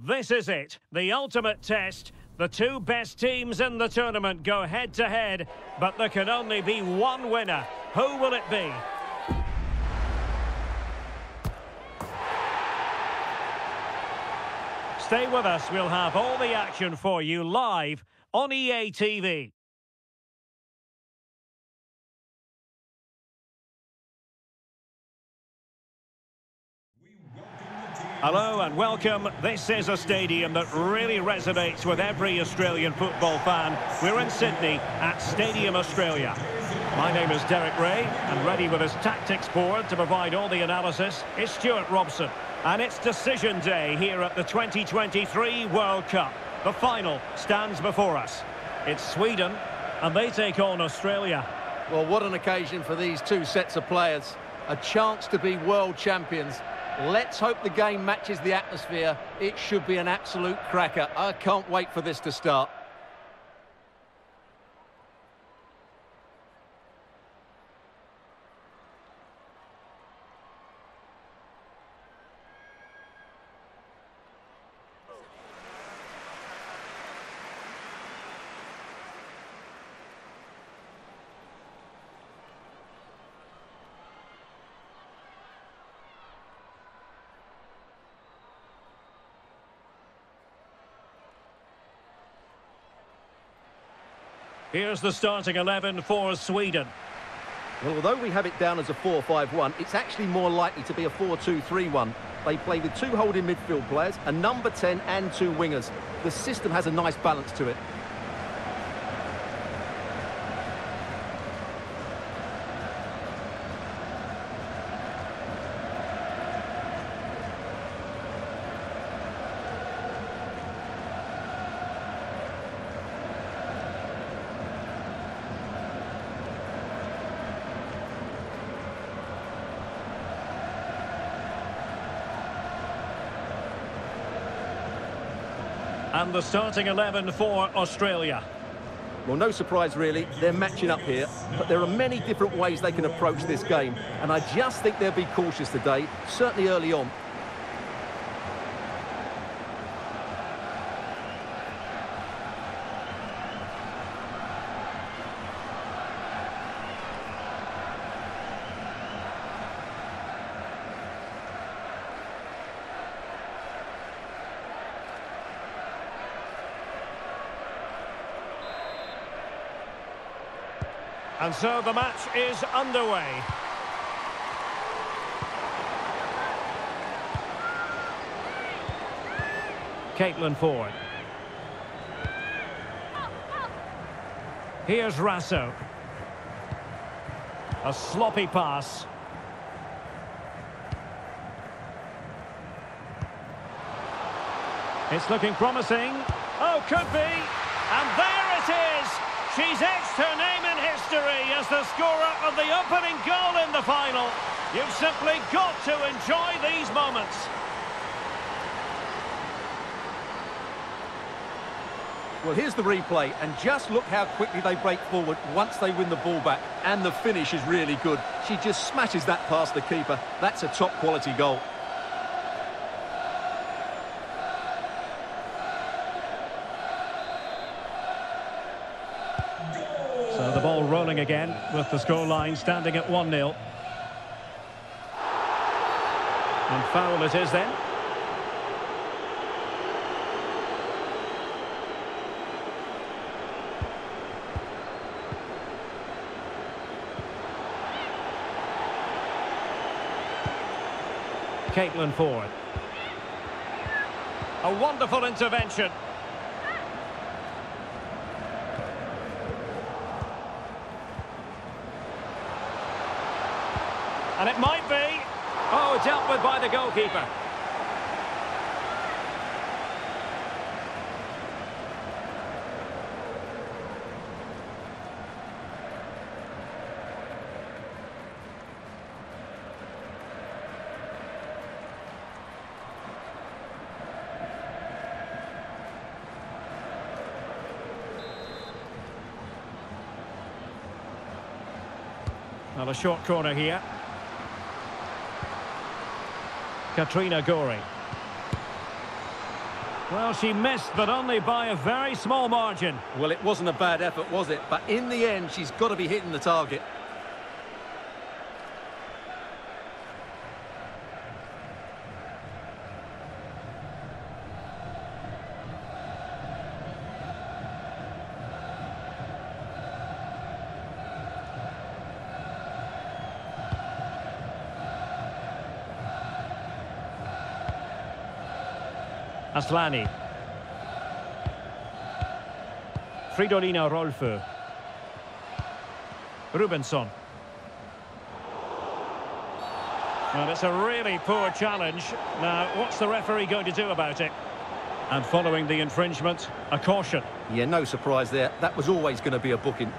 This is it, the ultimate test. The two best teams in the tournament go head to head, but there can only be one winner. Who will it be? Stay with us, we'll have all the action for you live on EA TV. Hello and welcome. This is a stadium that really resonates with every Australian football fan. We're in Sydney at Stadium Australia. My name is Derek Ray and ready with his tactics board to provide all the analysis is Stuart Robson. And it's decision day here at the 2023 World Cup. The final stands before us. It's Sweden and they take on Australia. Well, what an occasion for these two sets of players. A chance to be world champions Let's hope the game matches the atmosphere. It should be an absolute cracker. I can't wait for this to start. Here's the starting 11 for Sweden. Well, although we have it down as a 4-5-1, it's actually more likely to be a 4-2-3-1. They play with two holding midfield players, a number 10 and two wingers. The system has a nice balance to it. And the starting 11 for Australia. Well, no surprise, really. They're matching up here, but there are many different ways they can approach this game, and I just think they'll be cautious today, certainly early on. And so the match is underway. Caitlin Foord. Here's Raso. A sloppy pass. It's looking promising. Oh, could be. And there it is. She's etched her name history as the scorer of the opening goal in the final. You've simply got to enjoy these moments. Well, here's the replay, and just look how quickly they break forward once they win the ball back. And the finish is really good. She just smashes that past the keeper. That's a top-quality goal. Rolling again with the scoreline standing at 1-0. And foul it is then. Caitlin Foord. A wonderful intervention. And it might be. Oh, dealt with by the goalkeeper. Well, a short corner here. Katrina Gorry. Well, she missed, but only by a very small margin. Well, it wasn't a bad effort, was it? But in the end, she's got to be hitting the target. Asllani. Fridolina Rolfö. Rubensson. Well, it's a really poor challenge. Now, what's the referee going to do about it? And following the infringement, a caution. Yeah, no surprise there. That was always going to be a booking.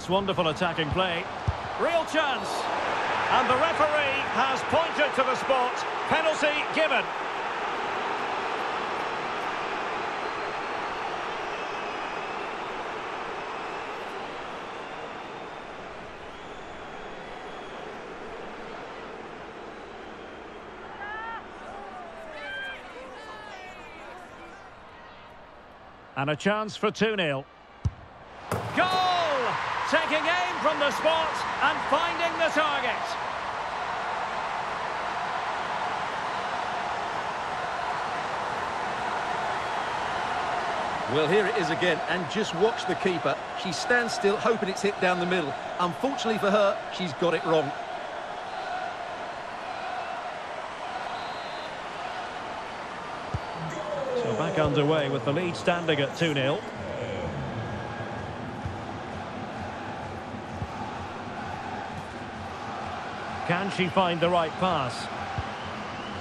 That's wonderful attacking play. Real chance. And the referee has pointed to the spot. Penalty given. And a chance for 2-0. Goal! taking aim from the spot and finding the target. Well, here it is again, and just watch the keeper. She stands still, hoping it's hit down the middle. Unfortunately for her, she's got it wrong. So back underway with the lead standing at 2-0. Can she find the right pass?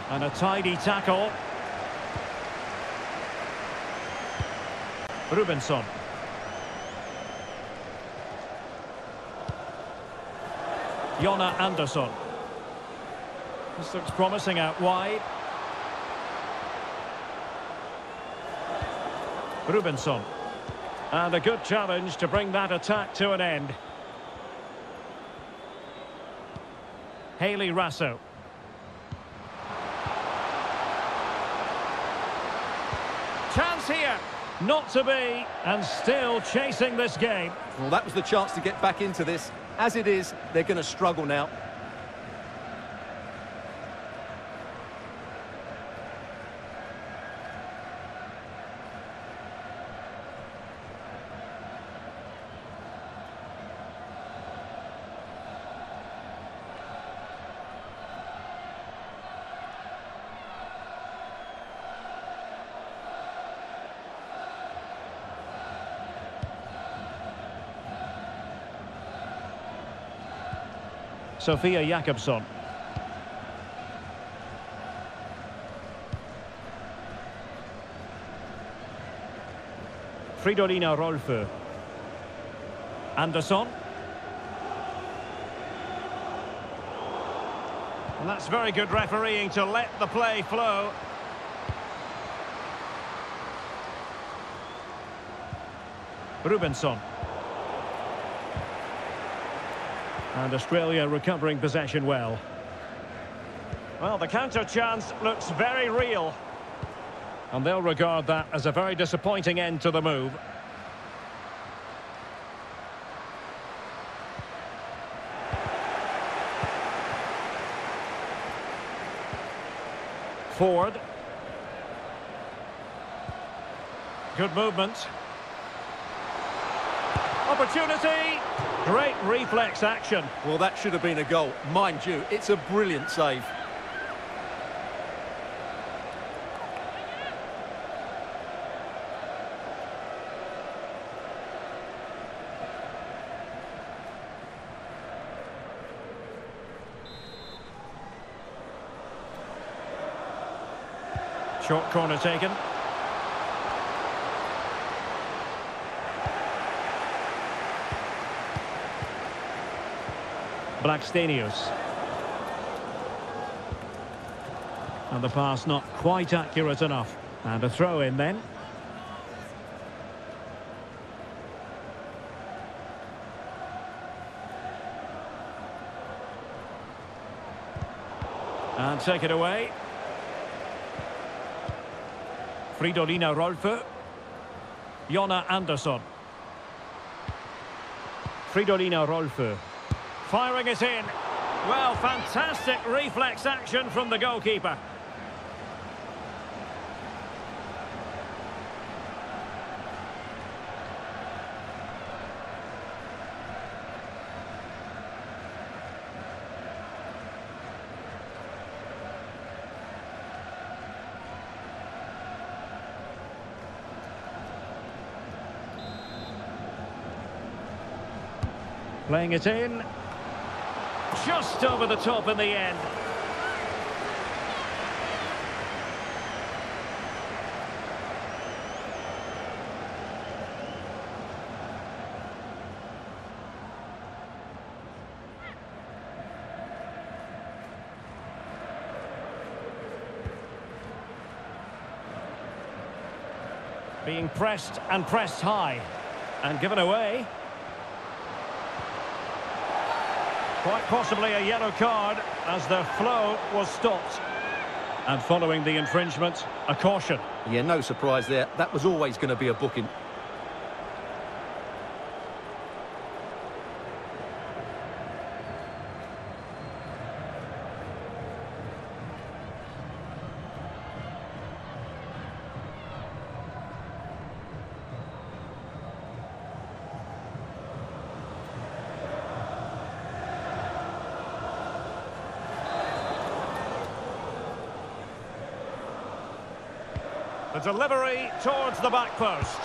And a tidy tackle. Rubensson. Jonna Andersson. This looks promising out wide. Rubensson. And a good challenge to bring that attack to an end. Hayley Raso. Chance here. Not to be, and still chasing this game. Well, that was the chance to get back into this. As it is, they're going to struggle now. Sofia Jakobsson. Fridolina Rolfö. Andersson. And that's very good refereeing to let the play flow. Rubensson. And Australia recovering possession well. Well, the counter chance looks very real. And they'll regard that as a very disappointing end to the move. Foord. Good movement. Opportunity. Great reflex action. Well, that should have been a goal. Mind you, it's a brilliant save. Short corner taken. Blackstenius. And the pass not quite accurate enough. And a throw in then. And take it away. Fridolina Rolfö. Jonna Andersson. Fridolina Rolfö. Firing it in. Well, fantastic reflex action from the goalkeeper. Playing it in. Just over the top in the end. Being pressed and pressed high. And given away. Quite possibly a yellow card as the flow was stopped. And following the infringement, a caution. Yeah, no surprise there. That was always going to be a booking. The delivery towards the back post.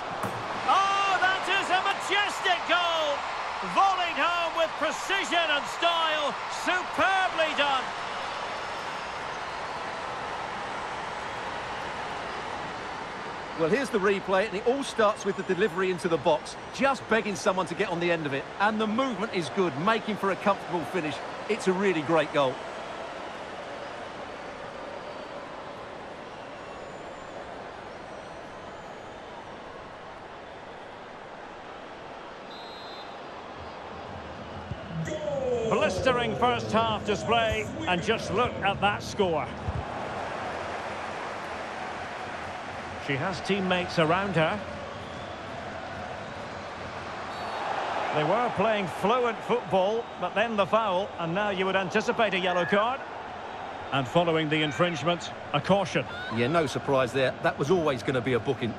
Oh, that is a majestic goal! Volleyed home with precision and style. Superbly done. Well, here's the replay, and it all starts with the delivery into the box. Just begging someone to get on the end of it. And the movement is good, making for a comfortable finish. It's a really great goal. Blistering first half display, and just look at that score. She has teammates around her. They were playing fluent football, but then the foul, and now you would anticipate a yellow card. And following the infringement, a caution. Yeah, no surprise there. That was always going to be a booking.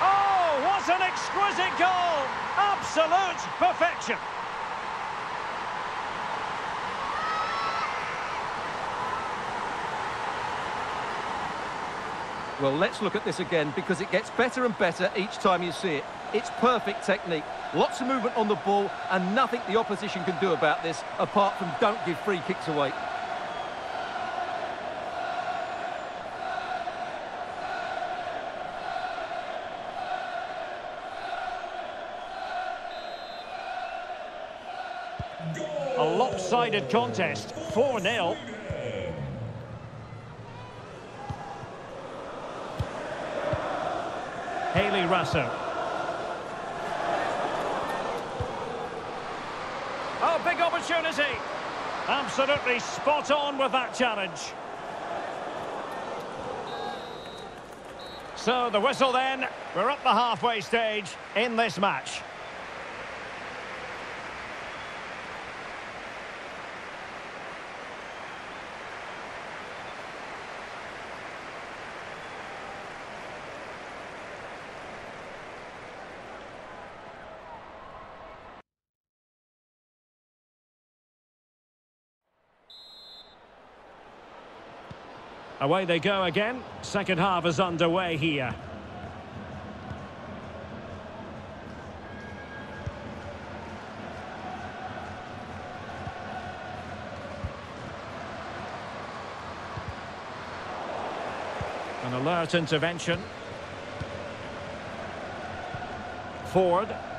Oh, what an exquisite goal! Absolute perfection. Well, let's look at this again because it gets better and better each time you see it. It's perfect technique, lots of movement on the ball and nothing the opposition can do about this apart from don't give free kicks away. A lopsided contest, 4-0. Hayley Raso. Oh, big opportunity. Absolutely spot on with that challenge. So the whistle then, we're up the halfway stage in this match. Away they go again. Second half is underway here. An alert intervention. Foord.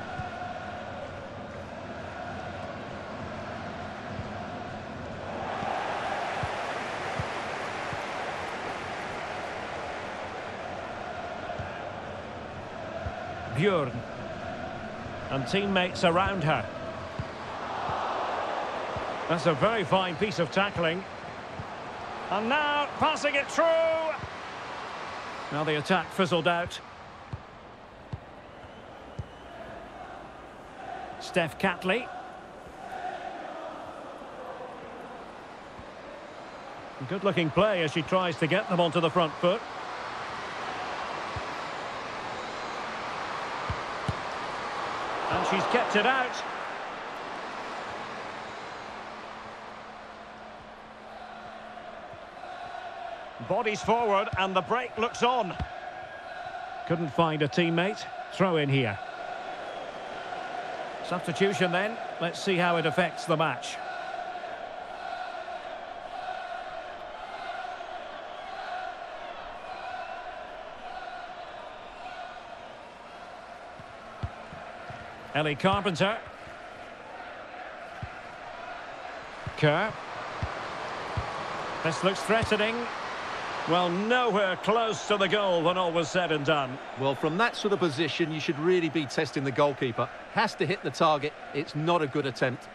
Björn. And teammates around her. That's a very fine piece of tackling. And now passing it through. Now the attack fizzled out. Steph Catley. Good looking play as she tries to get them onto the front foot. She's kept it out. Bodies forward and the break looks on. Couldn't find a teammate. Throw in here. Substitution then. Let's see how it affects the match. Ellie Carpenter. Kerr. This looks threatening. Well, nowhere close to the goal when all was said and done. Well, from that sort of position, you should really be testing the goalkeeper. Has to hit the target. It's not a good attempt.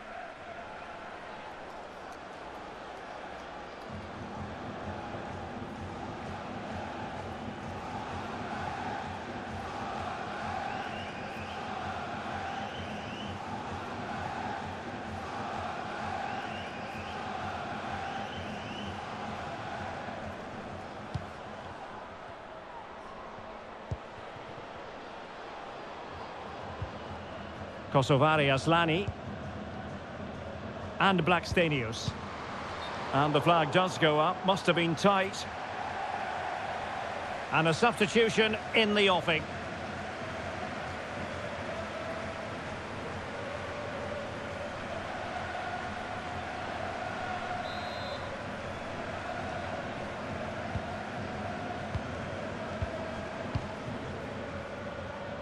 Kosovare Asllani. And Blackstenius. And the flag does go up. Must have been tight. And a substitution in the offing.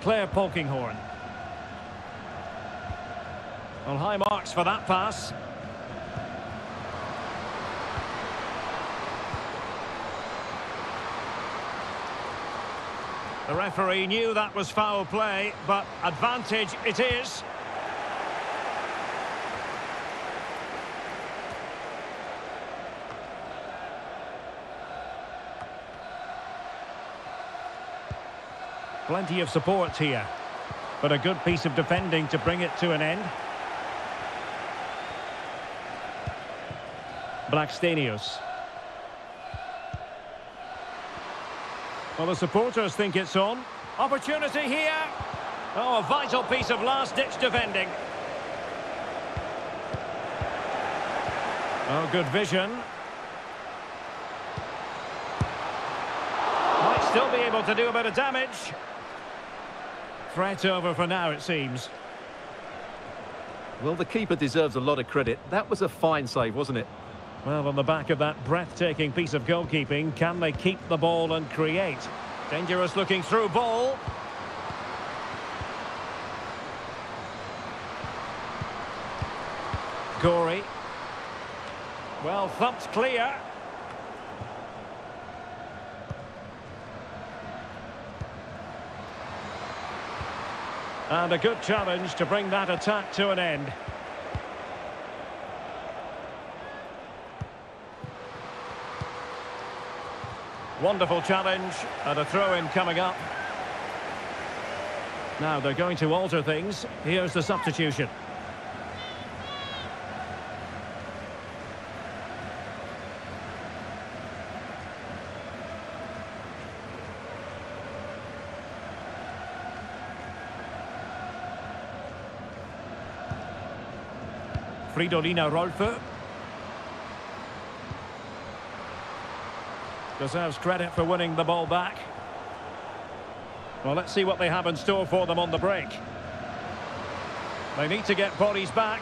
Clare Polkinghorne. Well, high marks for that pass. The referee knew that was foul play, but advantage it is. Plenty of support here, but a good piece of defending to bring it to an end. Blackstenius. Well, the supporters think it's on. Opportunity here. Oh, a vital piece of last-ditch defending. Oh, good vision. Might still be able to do a bit of damage. Threat over for now, it seems. Well, the keeper deserves a lot of credit. That was a fine save, wasn't it? Well, on the back of that breathtaking piece of goalkeeping, can they keep the ball and create? Dangerous looking through ball. Gorry. Well, thumped clear. And a good challenge to bring that attack to an end. Wonderful challenge and a throw-in coming up. Now they're going to alter things. Here's the substitution. Fridolina Rolfö Deserves credit for winning the ball back. Well, let's see what they have in store for them on the break. They need to get bodies back.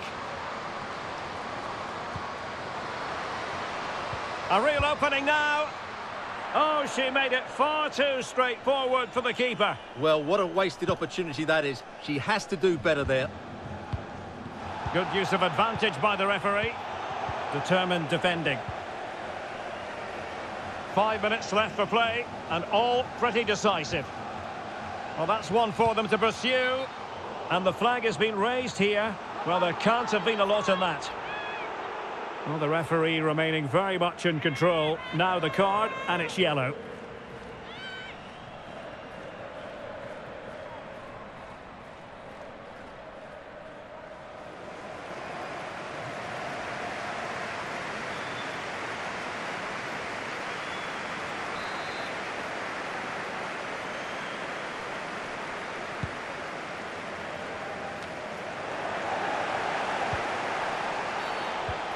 A real opening now. Oh, she made it far too straightforward for the keeper. Well, what a wasted opportunity that is. She has to do better there. Good use of advantage by the referee. Determined defending. Five minutes left for play, and all pretty decisive. Well, that's one for them to pursue. And the flag has been raised here. Well, there can't have been a lot in that. Well, the referee remaining very much in control. Now the card, and it's yellow.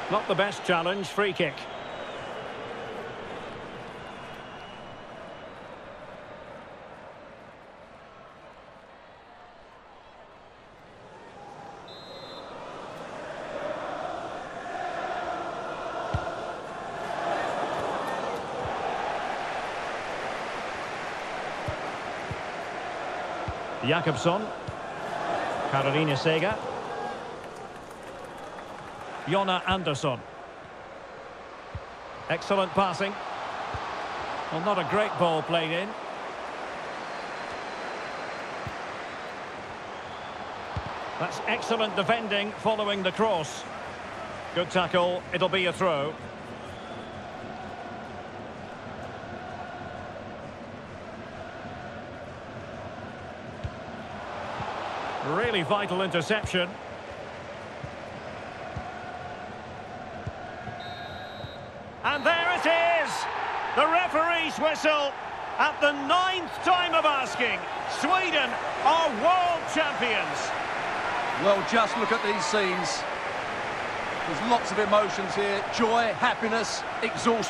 Not the best challenge, free kick. Jakobsson. Caroline Seger. Jonna Andersson. Excellent passing. Well, not a great ball played in. That's excellent defending following the cross. Good tackle. It'll be a throw. Really vital interception. And there is! The referee's whistle at the ninth time of asking. Sweden are world champions. Well, just look at these scenes. There's lots of emotions here. Joy, happiness, exhaustion.